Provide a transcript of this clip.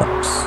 rocks.